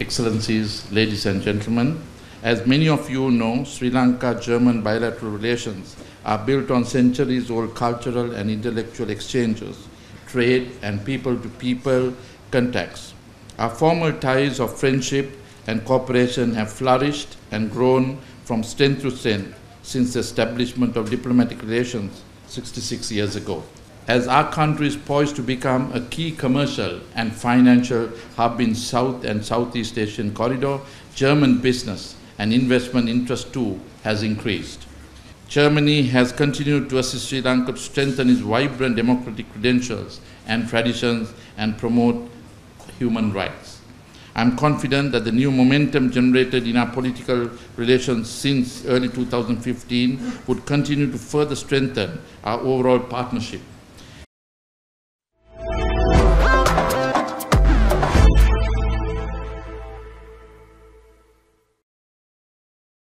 Excellencies, ladies and gentlemen, as many of you know, Sri Lanka-German bilateral relations are built on centuries-old cultural and intellectual exchanges, trade and people-to-people contacts. Our formal ties of friendship and cooperation have flourished and grown from strength to strength since the establishment of diplomatic relations 66 years ago. As our country is poised to become a key commercial and financial hub in South and Southeast Asian corridor, German business and investment interest too has increased. Germany has continued to assist Sri Lanka to strengthen its vibrant democratic credentials and traditions and promote human rights. I am confident that the new momentum generated in our political relations since early 2015 would continue to further strengthen our overall partnership